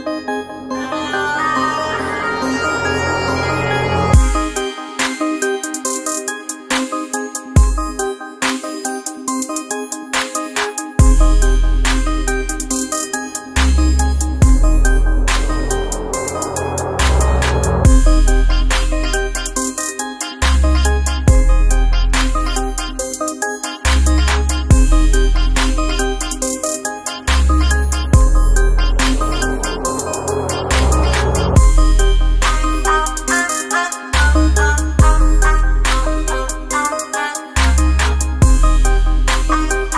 Música